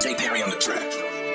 Jay Perry on the track.